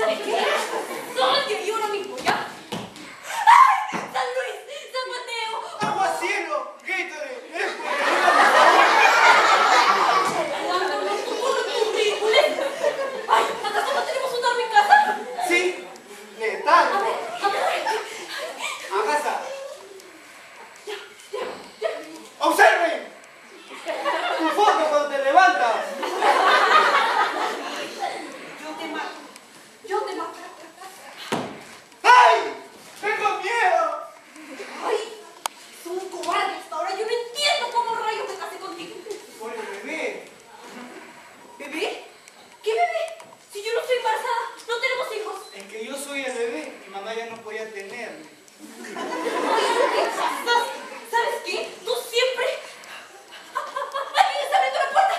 Thank you.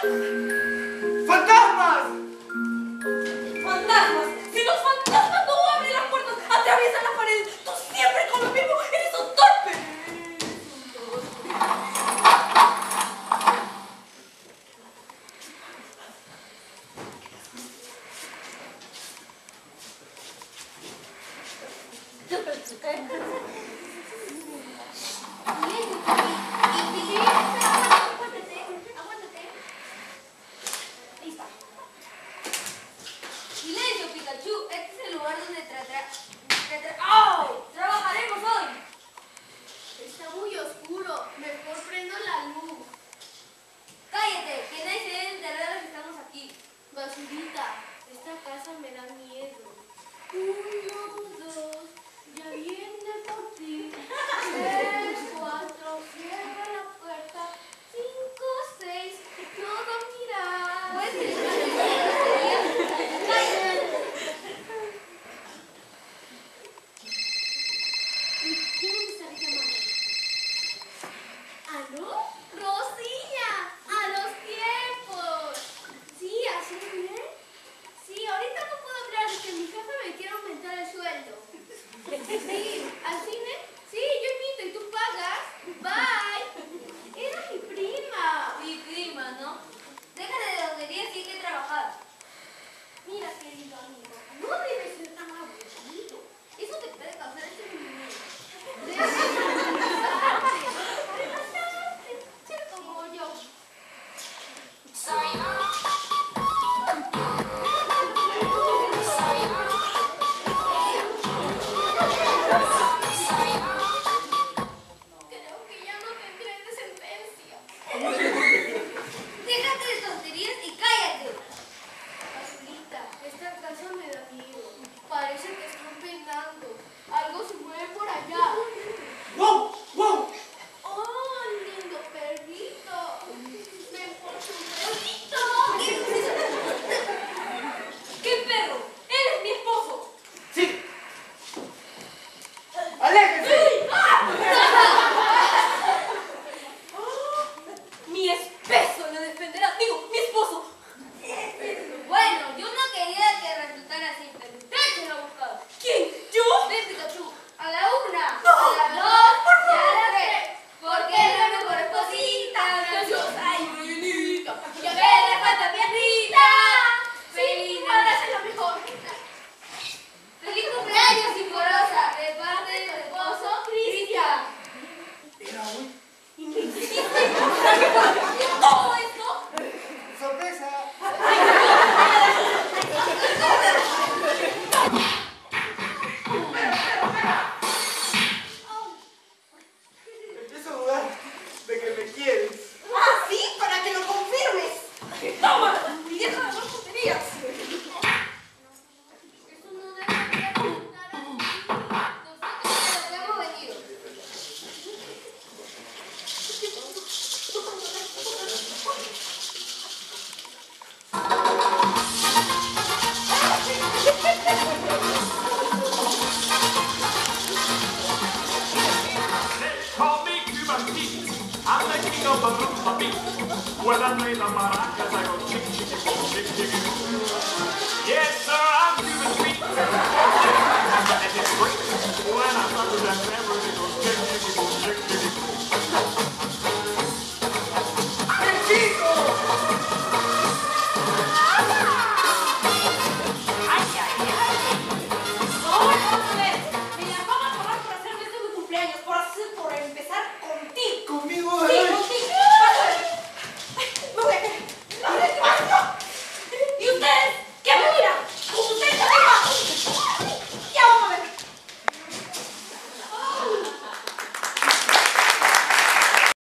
Sí, Cuba Beat. I'm the maraca.